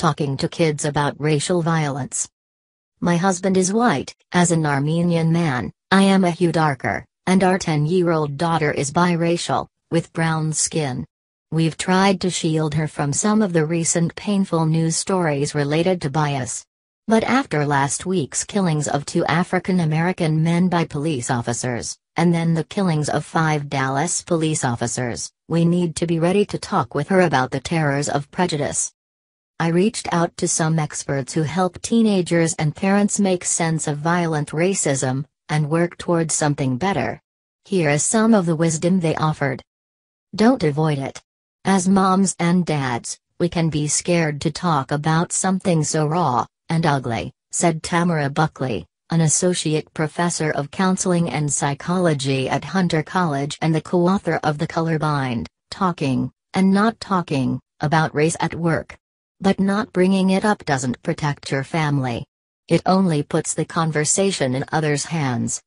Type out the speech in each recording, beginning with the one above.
talking to kids about racial violence. My husband is white, as an Armenian man, I am a hue darker, and our 10 year old daughter is biracial, with brown skin. We've tried to shield her from some of the recent painful news stories related to bias. But after last week's killings of two African American men by police officers, and then the killings of five Dallas police officers, we need to be ready to talk with her about the terrors of prejudice. I reached out to some experts who help teenagers and parents make sense of violent racism, and work towards something better. Here is some of the wisdom they offered. Don't avoid it. As moms and dads, we can be scared to talk about something so raw and ugly, said Tamara Buckley, an associate professor of counseling and psychology at Hunter College and the co author of The Color Bind Talking, and Not Talking, about race at work. But not bringing it up doesn't protect your family. It only puts the conversation in others' hands.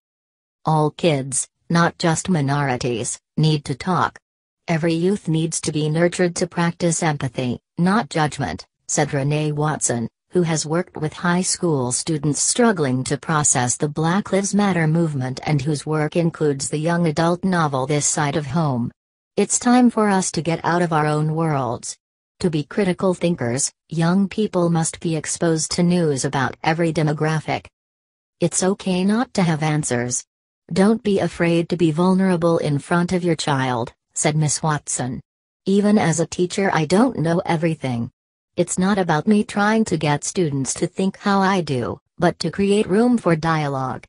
All kids, not just minorities, need to talk. Every youth needs to be nurtured to practice empathy, not judgment, said Renee Watson, who has worked with high school students struggling to process the Black Lives Matter movement and whose work includes the young adult novel This Side of Home. It's time for us to get out of our own worlds. To be critical thinkers, young people must be exposed to news about every demographic. It's okay not to have answers. Don't be afraid to be vulnerable in front of your child, said Miss Watson. Even as a teacher, I don't know everything. It's not about me trying to get students to think how I do, but to create room for dialogue.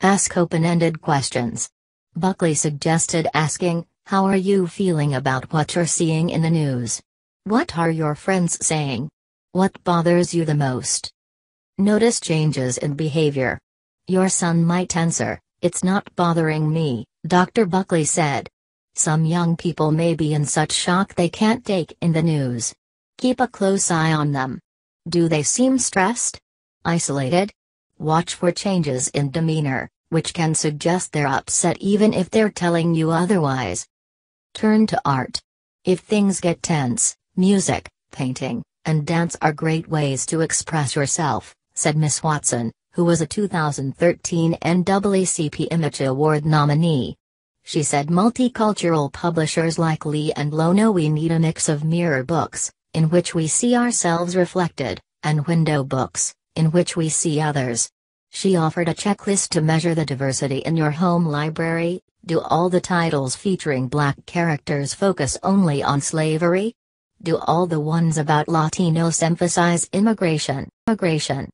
Ask open ended questions. Buckley suggested asking, How are you feeling about what you're seeing in the news? What are your friends saying? What bothers you the most? Notice changes in behavior. Your son might answer, It's not bothering me, Dr. Buckley said. Some young people may be in such shock they can't take in the news. Keep a close eye on them. Do they seem stressed? Isolated? Watch for changes in demeanor, which can suggest they're upset even if they're telling you otherwise. Turn to art. If things get tense, music, painting, and dance are great ways to express yourself, said Miss Watson, who was a 2013 NAACP Image Award nominee. She said multicultural publishers like Lee and Low know we need a mix of mirror books, in which we see ourselves reflected, and window books, in which we see others. She offered a checklist to measure the diversity in your home library. Do all the titles featuring black characters focus only on slavery? Do all the ones about Latinos emphasize immigration? Immigration.